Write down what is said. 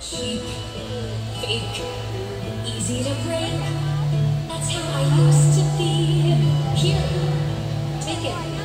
cheap, fake, easy to break. That's how I used to be. Here, take it.